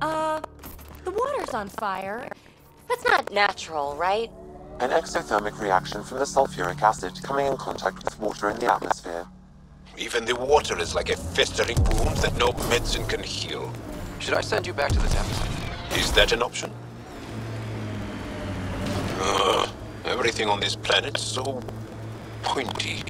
Uh, the water's on fire. That's not natural, right? An exothermic reaction from the sulfuric acid coming in contact with water in the atmosphere. Even the water is like a festering wound that no medicine can heal. Should I send you back to the temple? Is that an option? Ugh, everything on this planet's so pointy.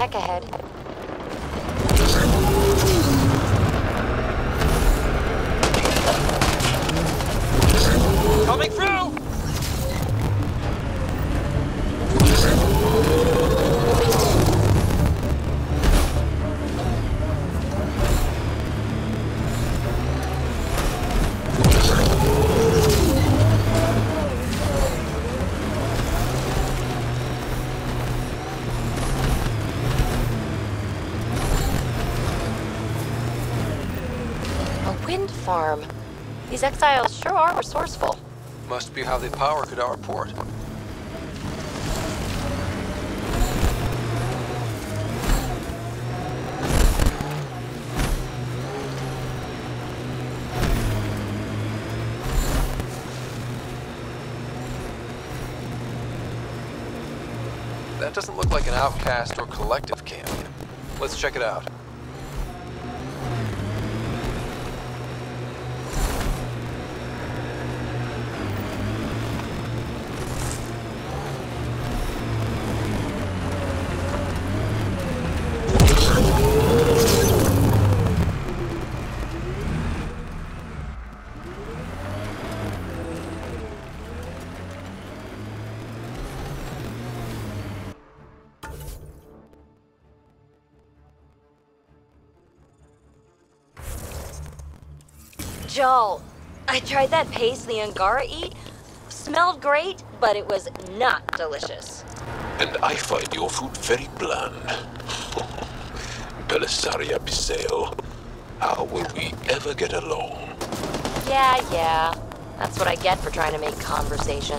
Tech ahead. Farm. These exiles sure are resourceful. Must be how they power Kadar port. That doesn't look like an outcast or collective camp. Let's check it out. Jaal, I tried that paste the Angara eat. Smelled great, but it was not delicious. And I find your food very bland. Belisaria Biseo, how will we ever get along? Yeah, yeah. That's what I get for trying to make conversation.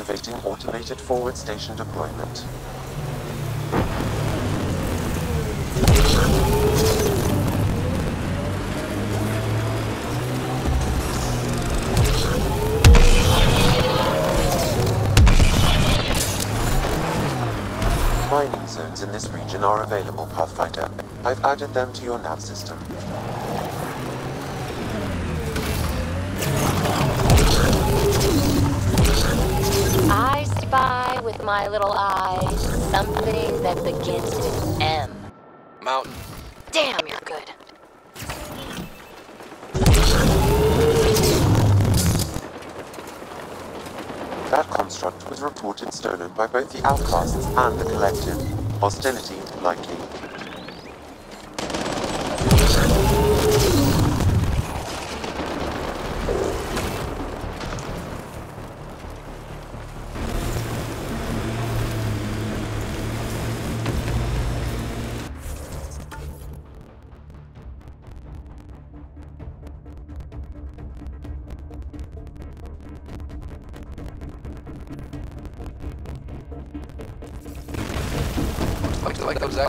Activating automated forward station deployment. Mining zones in this region are available, Pathfinder. I've added them to your nav system. I spy with my little eyes something that begins with M. Mountain. Damn, you're good. That construct was reported stolen by both the Outcasts and the Collective. Hostility likely.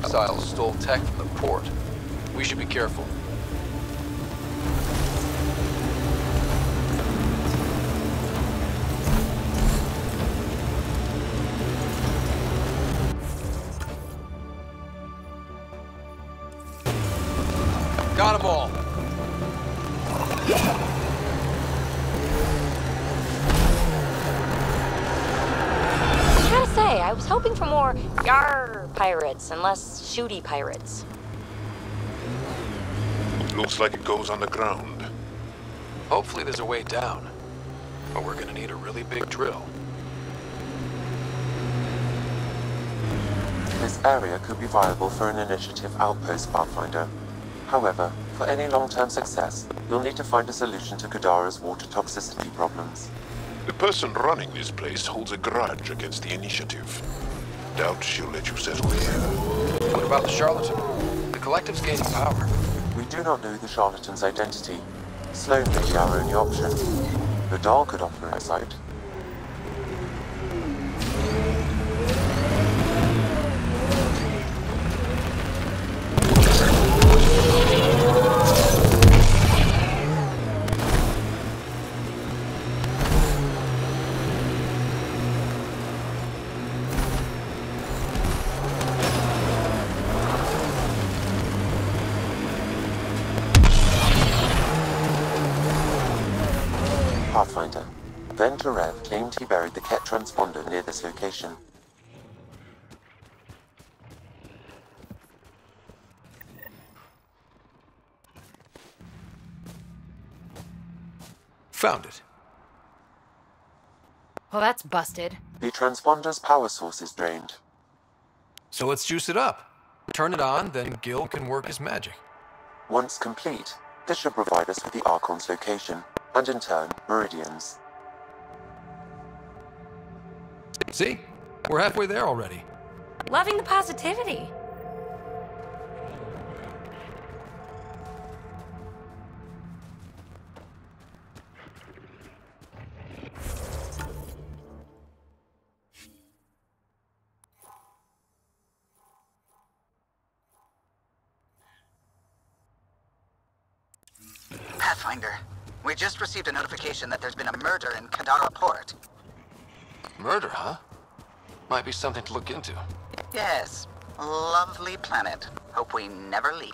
Exiles stole tech from the port. We should be careful. Got them all. I gotta say, I was hoping for more yar pirates and less shooty pirates. Looks like it goes underground. Hopefully there's a way down. But we're gonna need a really big drill. This area could be viable for an initiative outpost, Pathfinder. However, for any long-term success, you'll need to find a solution to Kadara's water toxicity problems. The person running this place holds a grudge against the initiative. Doubt she'll let you settle here. What about the charlatan? The collective's gaining power. We do not know the charlatan's identity. Sloane may be our only option. Vidal could offer insight. Vehn Terev claimed he buried the Kett transponder near this location. Found it. Well, that's busted. The transponder's power source is drained. So let's juice it up. Turn it on, then Gil can work his magic. Once complete, this should provide us with the Archon's location, and in turn, Meridian's. See? We're halfway there already. Loving the positivity. Pathfinder, we just received a notification that there's been a murder in Kadara Port. Murder, huh? Might be something to look into. Yes, lovely planet. Hope we never leave.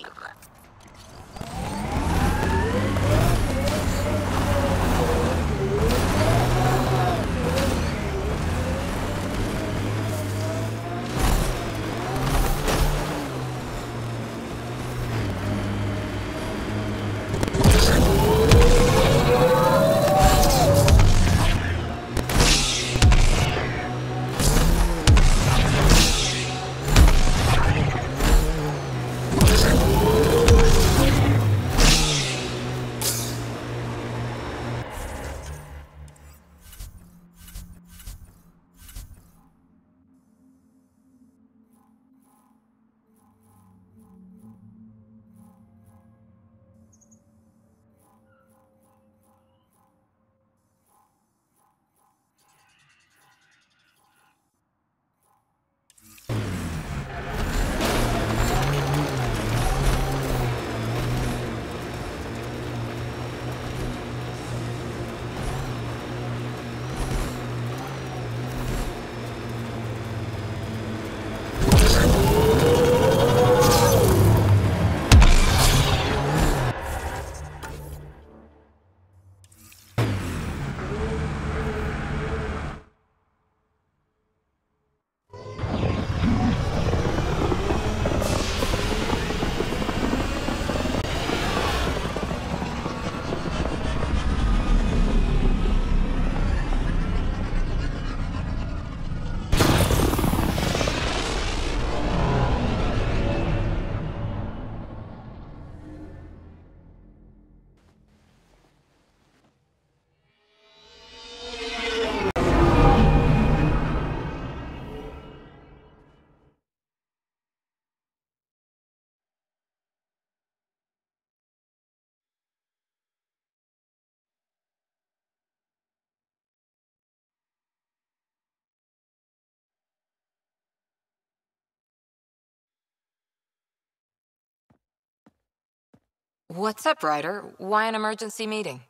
What's up, Ryder? Why an emergency meeting?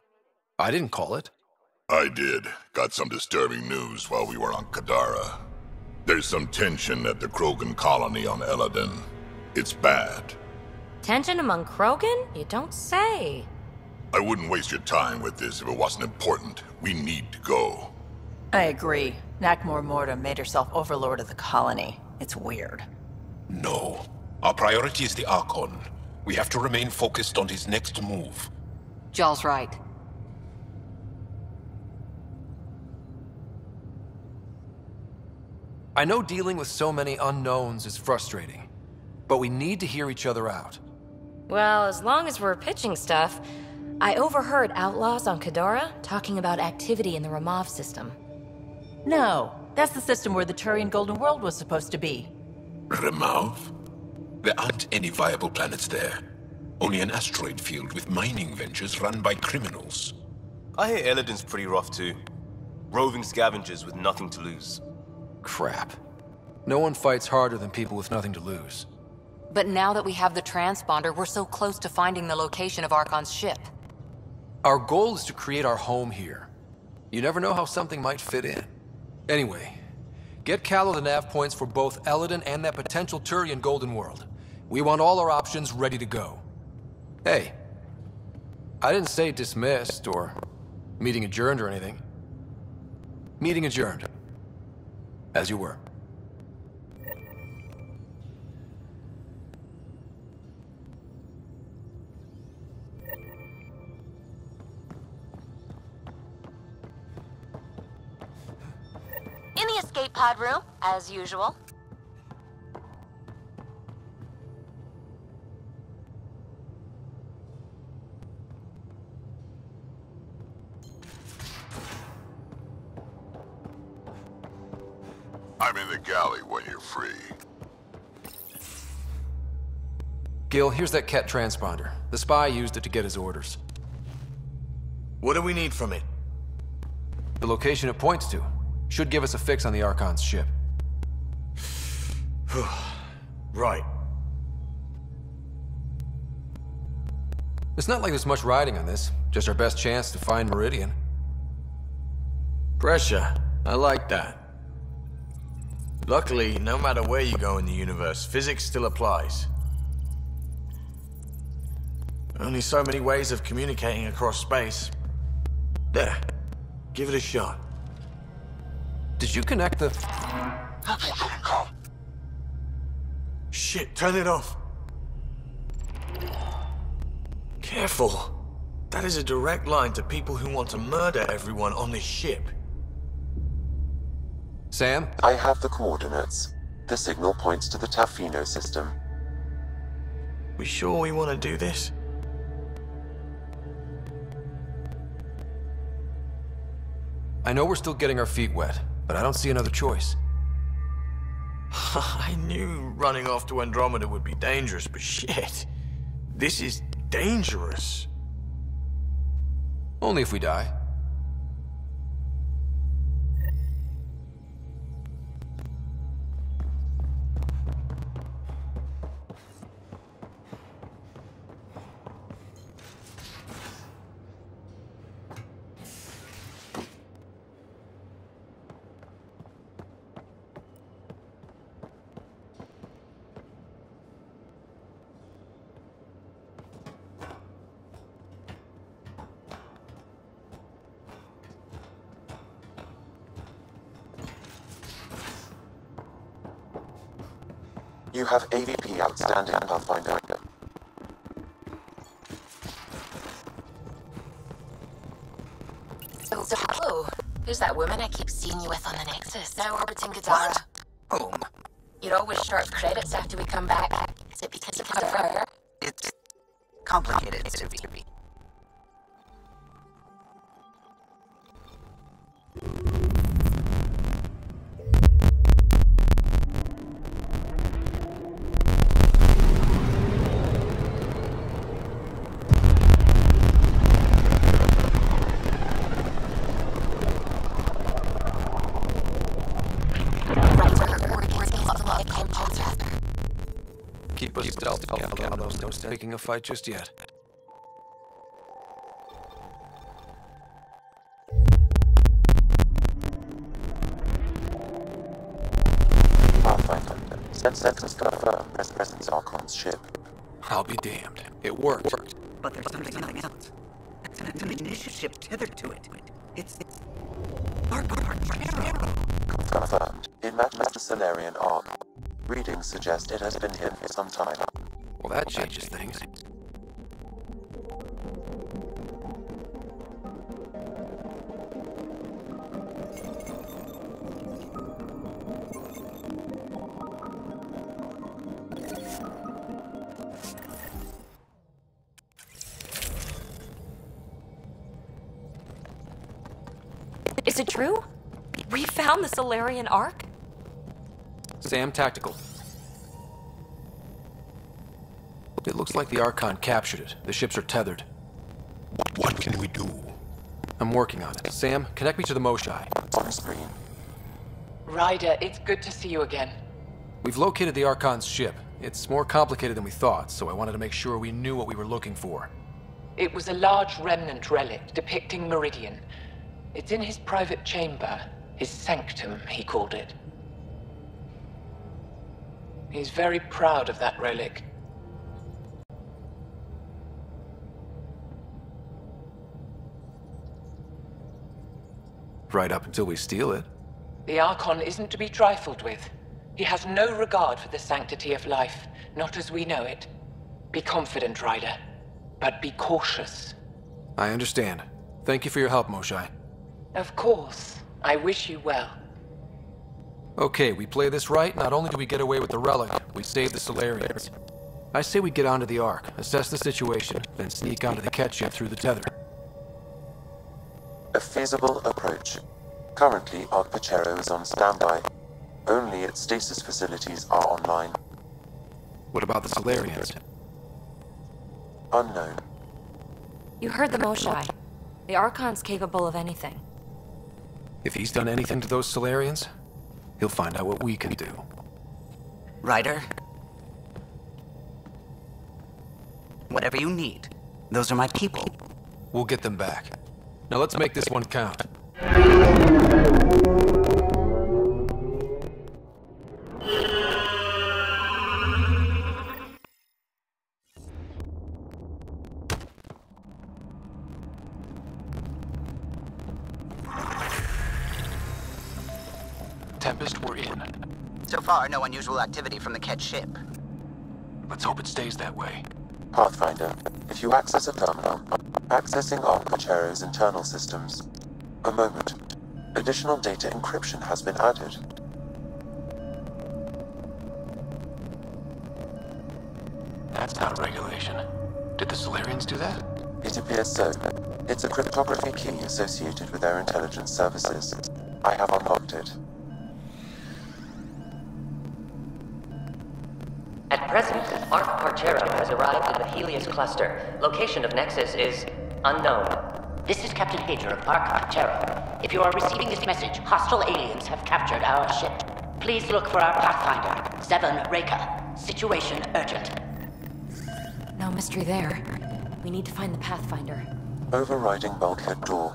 I didn't call it. I did. Got some disturbing news while we were on Kadara. There's some tension at the Krogan colony on Elaaden. It's bad. Tension among Krogan? You don't say. I wouldn't waste your time with this if it wasn't important. We need to go. I agree. Nakmor Morda made herself overlord of the colony. It's weird. No. Our priority is the Archon. We have to remain focused on his next move. Jaal's right. I know dealing with so many unknowns is frustrating, but we need to hear each other out. Well, as long as we're pitching stuff, I overheard outlaws on Kadara talking about activity in the Ramov system. No, that's the system where the Turian Golden World was supposed to be. Ramov? There aren't any viable planets there. Only an asteroid field with mining ventures run by criminals. I hear Elaaden's pretty rough too. Roving scavengers with nothing to lose. Crap. No one fights harder than people with nothing to lose. But now that we have the transponder, we're so close to finding the location of Archon's ship. Our goal is to create our home here. You never know how something might fit in. Anyway, get Callow the nav points for both Elaaden and that potential Turian Golden World. We want all our options ready to go. Hey, I didn't say dismissed or meeting adjourned or anything. Meeting adjourned. As you were. In the escape pod room, as usual. Gil, here's that Kett transponder. The spy used it to get his orders. What do we need from it? The location it points to should give us a fix on the Archon's ship. right. It's not like there's much riding on this. Just our best chance to find Meridian. Pressure. I like that. Luckily, no matter where you go in the universe, physics still applies. Only so many ways of communicating across space. There. Give it a shot. Did you connect the... Shit, turn it off. Careful. That is a direct line to people who want to murder everyone on this ship. Sam? I have the coordinates. The signal points to the Tafeno system. We sure we want to do this? I know we're still getting our feet wet, but I don't see another choice. I knew running off to Andromeda would be dangerous, but shit. This is dangerous. Only if we die. Oh, so, so hello. Who's that woman I keep seeing you with on the Nexus? Now orbiting Kadara. Home. You're always short credits after we come back. Is it because of her? It's complicated, Suvi. Almost no taking a fight just yet. Pathfinder, send sensors to confirm presence Archon's ship. I'll be damned. It worked. But there's something, something else. It's an initiative ship tethered to it. It's... it's... Confirmed. In that the Ark. Readings suggest it has been here for some time. Well, that changes things. Is it true? We found the Salarian Ark? Sam Tactical. It looks like the Archon captured it. The ships are tethered. What can we do? I'm working on it. Sam, connect me to the Moshae. On screen. Ryder, it's good to see you again. We've located the Archon's ship. It's more complicated than we thought, so I wanted to make sure we knew what we were looking for. It was a large remnant relic depicting Meridian. It's in his private chamber. His sanctum, he called it. He's very proud of that relic. Right up until we steal it. The Archon isn't to be trifled with. He has no regard for the sanctity of life, not as we know it. Be confident, Ryder, but be cautious. I understand. Thank you for your help, Moshae. Of course. I wish you well. Okay, we play this right, not only do we get away with the relic, we save the Salarians. I say we get onto the Ark, assess the situation, then sneak onto the Kett ship through the tether. A feasible approach. Currently, Ark Paarchero is on standby. Only its stasis facilities are online. What about the Salarians? Unknown. You heard the Moshae. The Archon's capable of anything. If he's done anything to those Salarians, he'll find out what we can do. Ryder? Whatever you need. Those are my people. We'll get them back. Now let's make this one count. Tempest, we're in. So far, no unusual activity from the Kett ship. Let's hope it stays that way. Pathfinder, if you access a terminal, accessing Ark internal systems. A moment. Additional data encryption has been added. That's not regulation. Did the Salarians do that? It appears so. It's a cryptography key associated with their intelligence services. I have unlocked it. Ark has arrived at the Helios cluster. Location of Nexus is unknown. This is Captain Hager of Ark Paarchero. If you are receiving this message, hostile aliens have captured our ship. Please look for our Pathfinder, Zevin Raeka. Situation urgent. No mystery there. We need to find the Pathfinder. Overriding bulkhead door.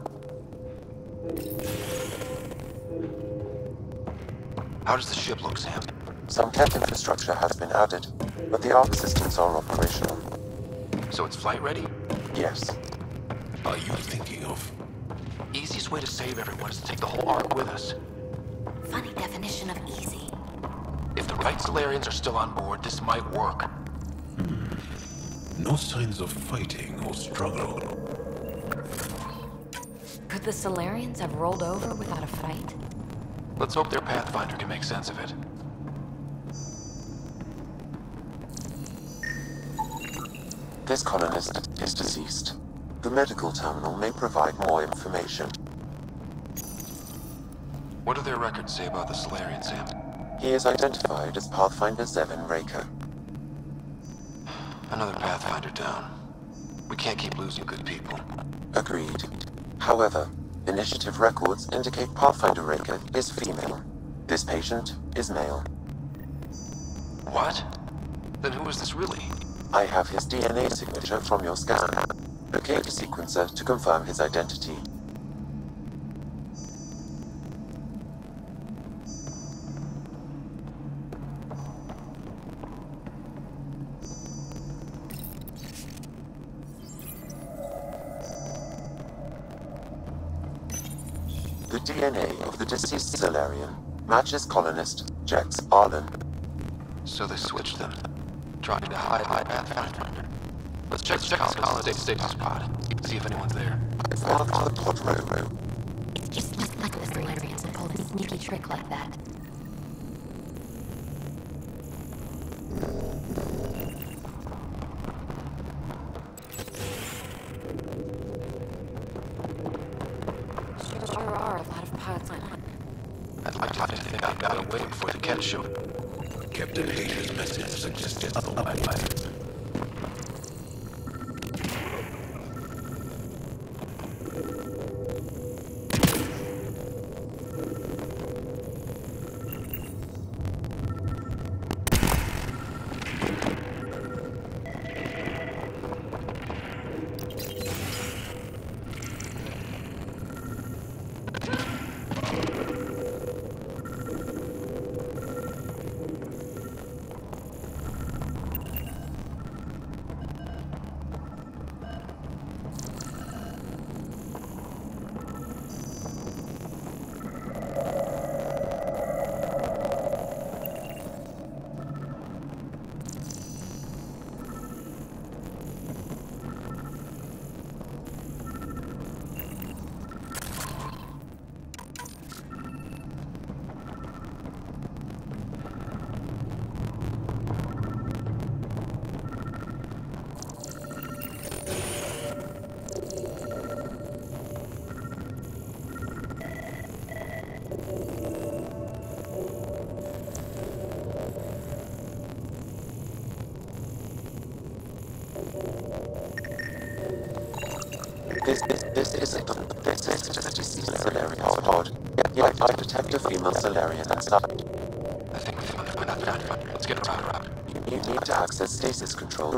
How does the ship look, Sam? Some tech infrastructure has been added, but the Ark systems are operational. So it's flight ready? Yes. Are you thinking of? Easiest way to save everyone is to take the whole Ark with us. Funny definition of easy. If the right Salarians are still on board, this might work. Hmm. No signs of fighting or struggle. Could the Salarians have rolled over without a fight? Let's hope their Pathfinder can make sense of it. This colonist is deceased. The medical terminal may provide more information. What do their records say about the Salarian, Sam? He is identified as Pathfinder Zevin Raeka. Another Pathfinder down. We can't keep losing good people. Agreed. However, initiative records indicate Pathfinder Raeka is female. This patient is male. What? Then who is this really? I have his DNA signature from your scan. Locate a sequencer to confirm his identity. The DNA of the deceased Salarian matches colonist Jax Arlen. So they switched them trying to hide my Pathfinder. Let's check the pod. See if anyone's there. I the pod It's just like the Salarians to pull a sneaky trick like that. Female Salarian inside. I think we found that Pathfinder. Let's get out. You need to access stasis control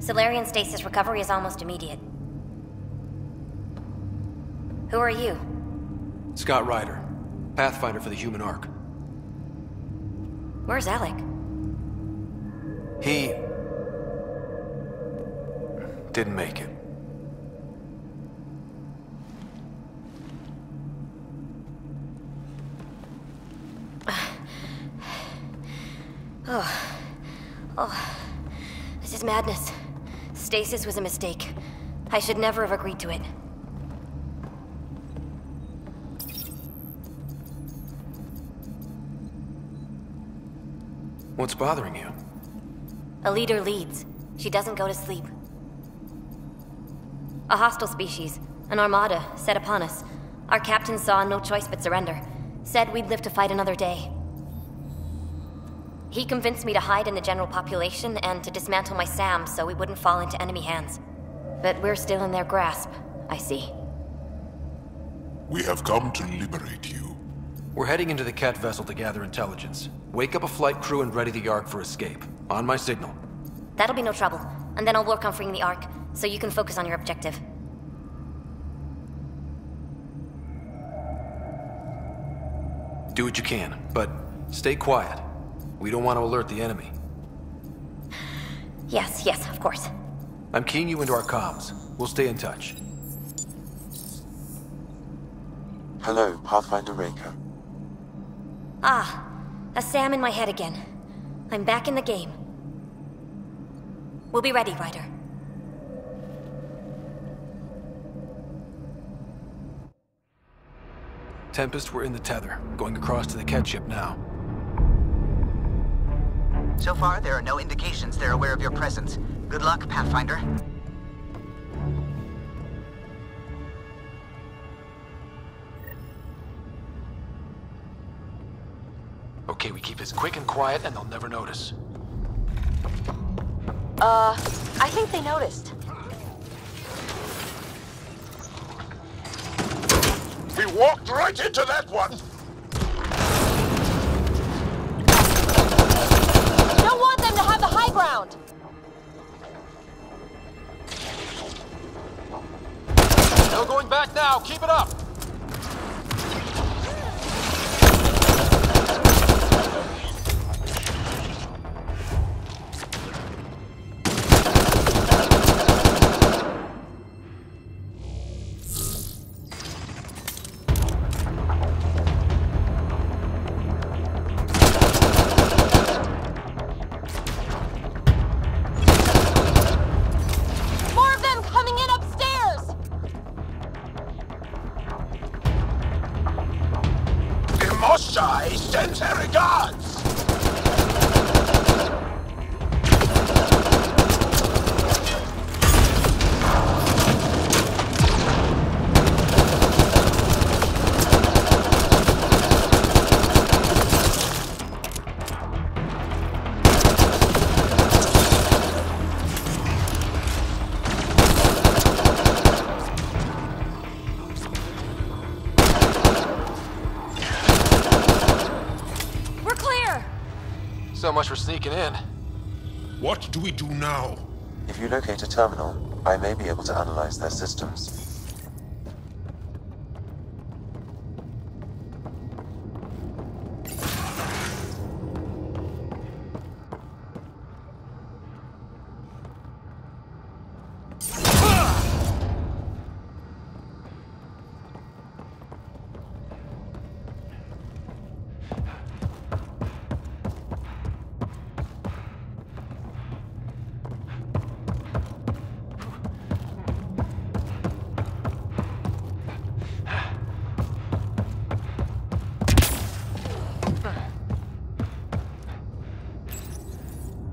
Salarian stasis recovery is almost immediate. Who are you? Scott Ryder, Pathfinder for the Human Ark. Where's Alec? He... didn't make it. Oh. Oh. This is madness. Stasis was a mistake. I should never have agreed to it. What's bothering you? A leader leads. She doesn't go to sleep. A hostile species, an armada, set upon us. Our captain saw no choice but surrender. Said we'd live to fight another day. He convinced me to hide in the general population and to dismantle my SAM so we wouldn't fall into enemy hands. But we're still in their grasp, I see. We have come to liberate you. We're heading into the Kett vessel to gather intelligence. Wake up a flight crew and ready the Ark for escape. On my signal. That'll be no trouble. And then I'll work on freeing the Ark, so you can focus on your objective. Do what you can, but stay quiet. We don't want to alert the enemy. Yes, yes, of course. I'm keying you into our comms. We'll stay in touch. Hello, Pathfinder Raeka. Ah, a Sam in my head again. I'm back in the game. We'll be ready, Ryder. Tempest, we're in the tether. Going across to the Kett ship now. So far, there are no indications they're aware of your presence. Good luck, Pathfinder. Okay, we keep this quick and quiet and they'll never notice. Uh, I think they noticed. We walked right into that one! ground! No going back now. Keep it up. In. What do we do now? If you locate a terminal, I may be able to analyze their systems.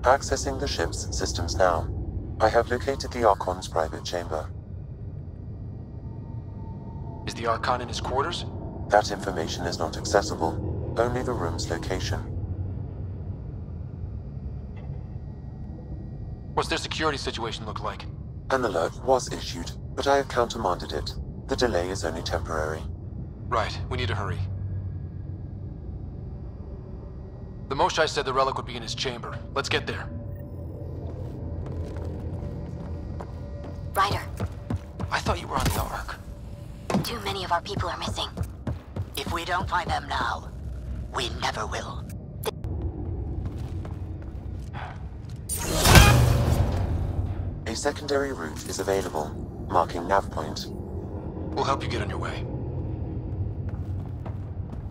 Accessing the ship's systems now. I have located the Archon's private chamber. Is the Archon in his quarters? That information is not accessible, only the room's location. What's their security situation look like? An alert was issued, but I have countermanded it. The delay is only temporary. Right, we need to hurry. The Moshae said the relic would be in his chamber. Let's get there. Ryder, I thought you were on the Ark. too many of our people are missing. If we don't find them now, we never will. A secondary route is available, marking nav point. We'll help you get on your way.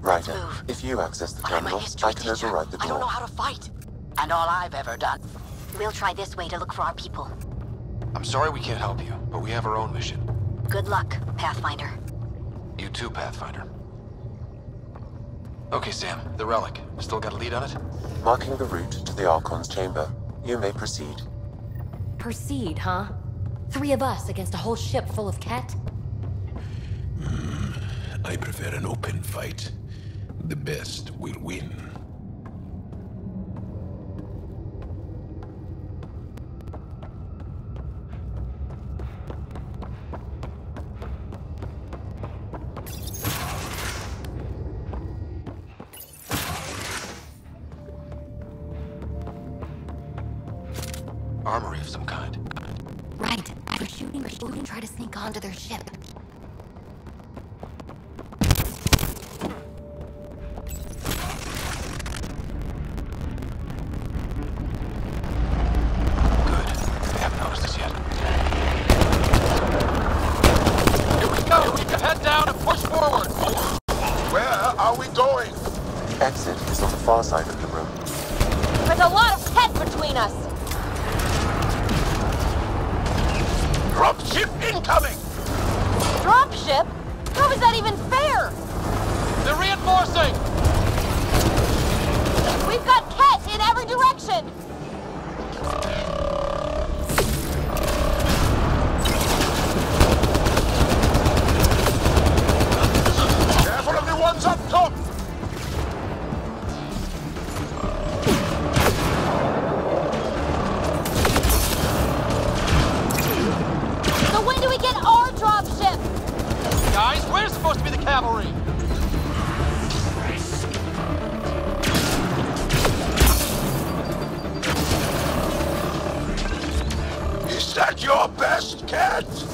Ryder, oh. if you access the terminal, I can override the I don't know how to fight. And all I've ever done. We'll try this way to look for our people. I'm sorry we can't help you, but we have our own mission. Good luck, Pathfinder. You too, Pathfinder. Okay, Sam, the relic. Still got a lead on it? Marking the route to the Archon's chamber. You may proceed. Proceed, huh? Three of us against a whole ship full of Kett? Hmm, I prefer an open fight. The best will win. Cavalry? Is that your best, cat?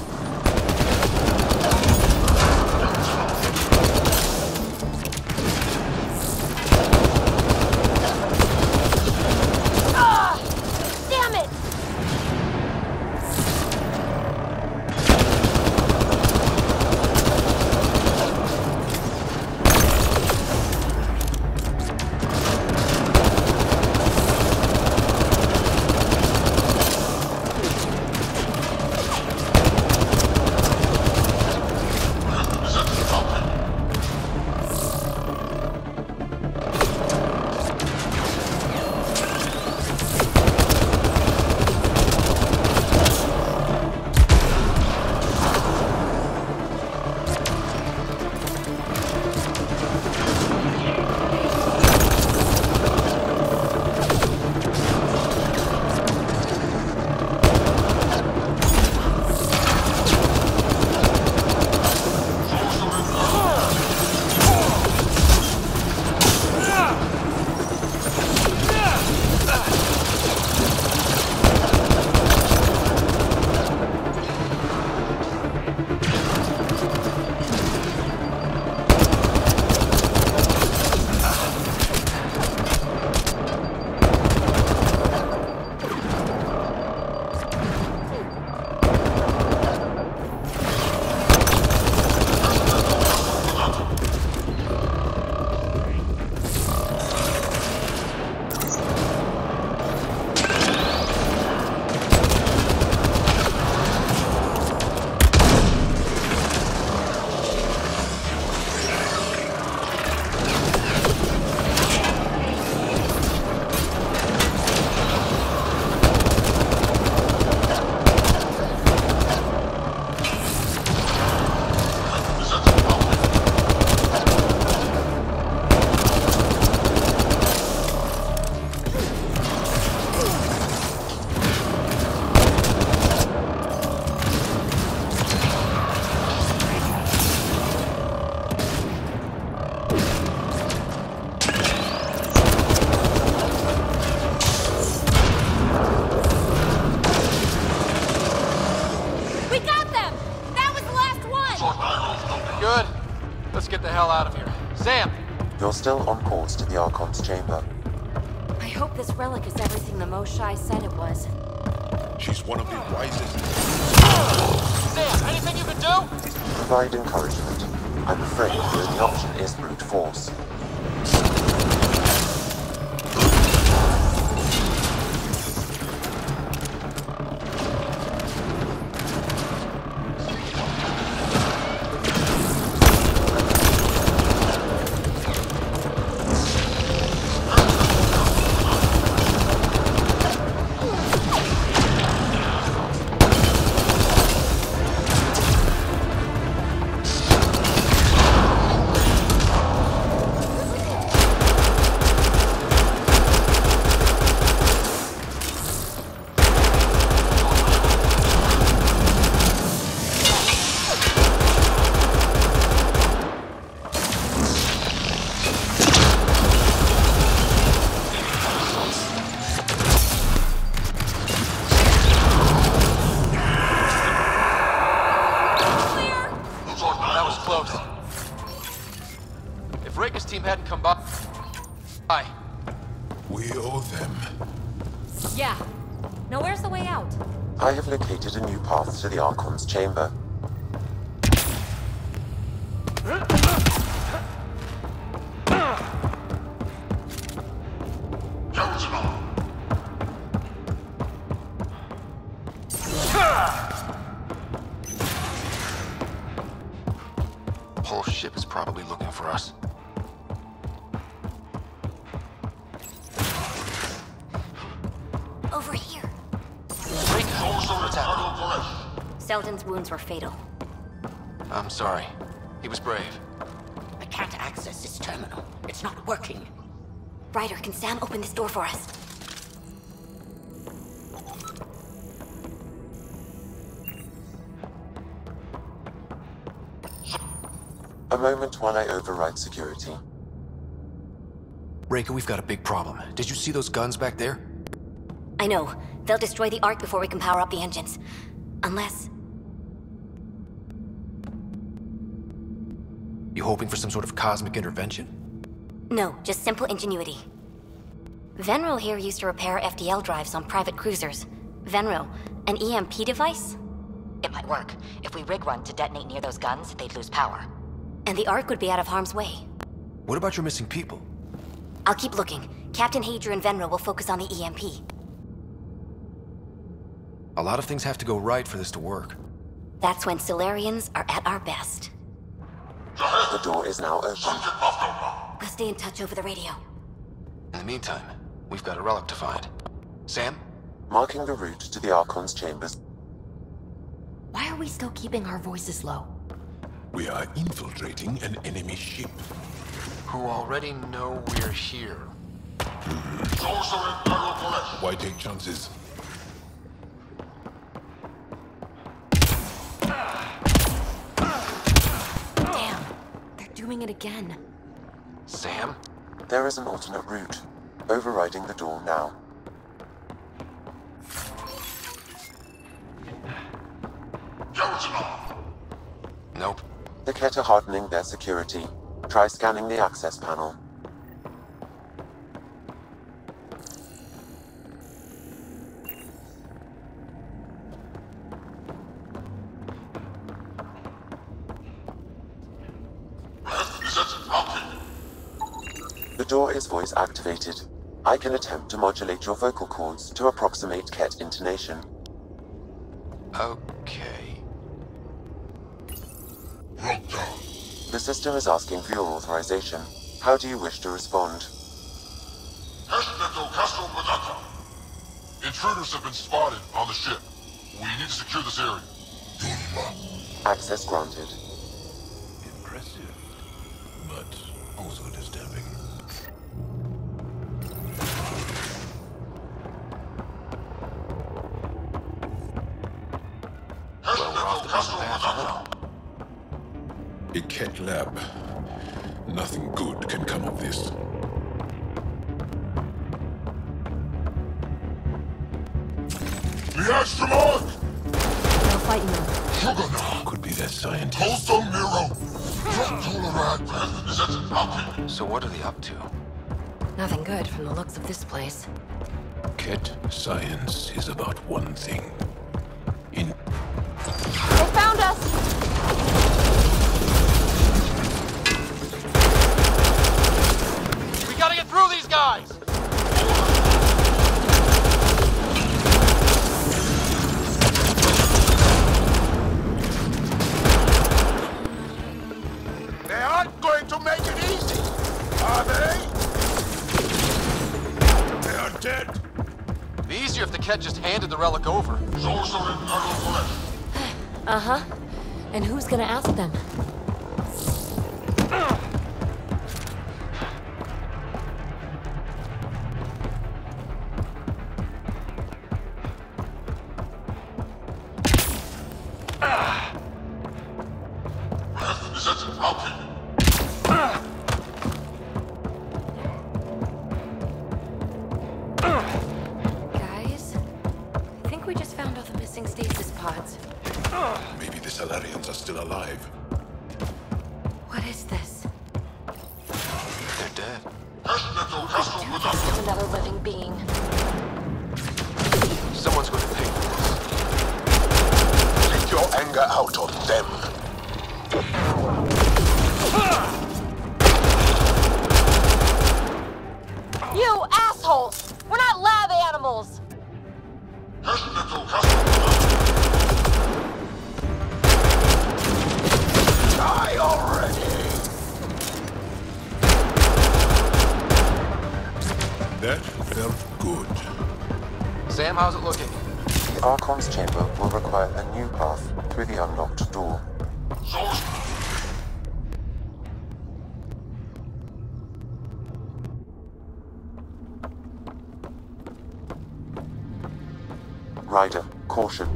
Still on course to the Archon's chamber. I hope this relic is everything the Moshae said it was. She's one of the wisest. Sam, anything you can do? Provide encouragement. I'm afraid the only option is brute force. Selden's wounds were fatal. I'm sorry. He was brave. I can't access this terminal. It's not working. Ryder, can Sam open this door for us? A moment while I override security. Raeka, we've got a big problem. Did you see those guns back there? I know. They'll destroy the Ark before we can power up the engines. Unless... You hoping for some sort of cosmic intervention? No, just simple ingenuity. Venro here used to repair FTL drives on private cruisers. Venro, an EMP device? It might work. If we rig one to detonate near those guns, they'd lose power. And the Ark would be out of harm's way. What about your missing people? I'll keep looking. Captain Hadrian and Venro will focus on the EMP. A lot of things have to go right for this to work. That's when Salarians are at our best. The door is now open. We'll stay in touch over the radio. In the meantime, we've got a relic to find. Sam? Marking the route to the Archon's chambers. Why are we still keeping our voices low? We are infiltrating an enemy ship. Who already know we're here. Hmm. Why take chances? Doing it again. Sam? There is an alternate route. Overriding the door now. Nope. The Kett are hardening their security. Try scanning the access panel. Activated. I can attempt to modulate your vocal cords to approximate Kett intonation. Okay. The system is asking for your authorization. How do you wish to respond? Intruders have been spotted on the ship. We need to secure this area. Access granted. Impressive, but also disturbing. A Kett lab. Nothing good can come of this. The Astromon! No fighting them. Could be their scientist. Wholesome Nero! So what are they up to? Nothing good from the looks of this place. Kett, science is about one thing. Relic over. Uh-huh. And who's gonna ask them? The Archon's chamber will require a new path through the unlocked door. Ryder, caution.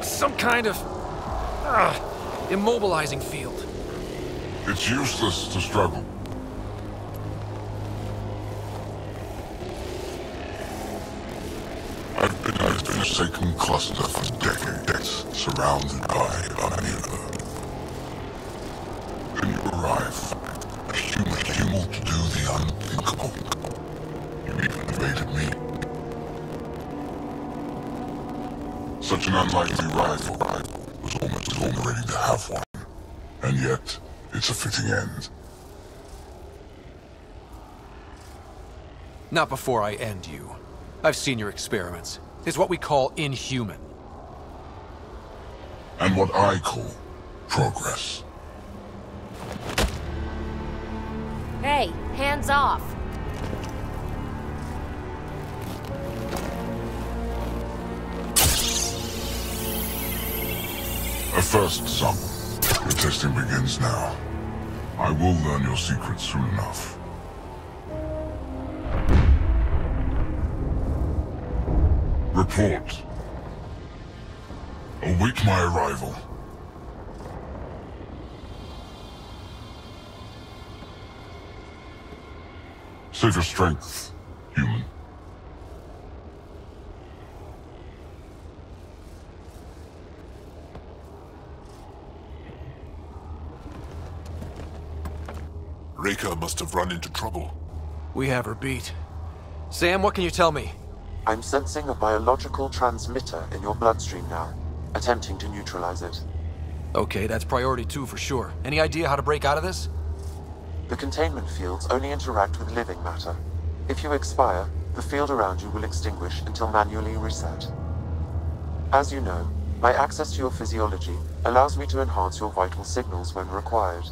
Some kind of... ah, immobilizing field. It's useless to struggle. Forsaken cluster for decades, surrounded by Amira. Then you arrive, a human able to do the unthinkable. You even invaded me. Such an unlikely rival. Was almost almost ready to have one. And yet, it's a fitting end. Not before I end you. I've seen your experiments. It's what we call inhuman. And what I call progress. Hey, hands off! A first, some. The testing begins now. I will learn your secrets soon enough. Report. Await my arrival. Save your strength, human. Raeka must have run into trouble. We have her beat. Sam, what can you tell me? I'm sensing a biological transmitter in your bloodstream now, attempting to neutralize it. Okay, that's priority two for sure. Any idea how to break out of this? The containment fields only interact with living matter. If you expire, the field around you will extinguish until manually reset. As you know, my access to your physiology allows me to enhance your vital signals when required.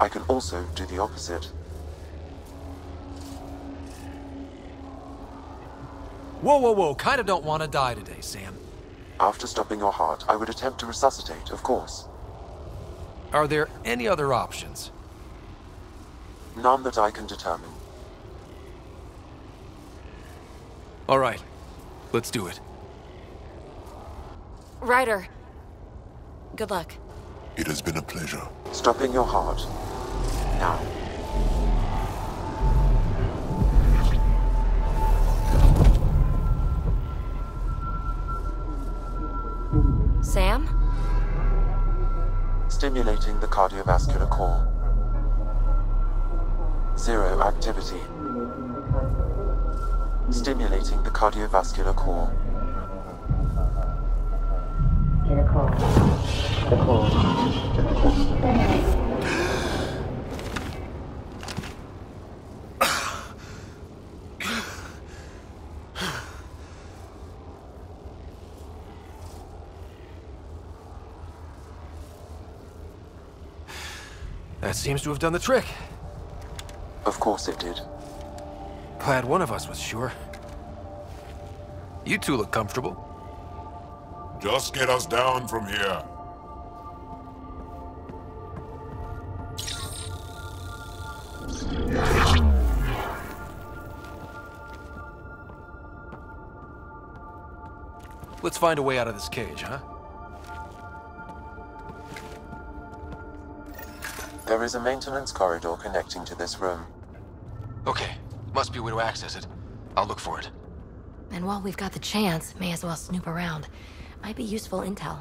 I can also do the opposite. Whoa, whoa, whoa. Kinda don't want to die today, Sam. After stopping your heart, I would attempt to resuscitate, of course. Are there any other options? None that I can determine. All right. Let's do it. Ryder. Good luck. It has been a pleasure. Stopping your heart. Now. Sam? Stimulating the cardiovascular core. Zero activity. Stimulating the cardiovascular core. That seems to have done the trick. Of course it did. Glad one of us was sure. You two look comfortable. Just get us down from here. Let's find a way out of this cage, huh? There is a maintenance corridor connecting to this room. Okay, must be a way to access it. I'll look for it. And while we've got the chance, may as well snoop around. Might be useful intel.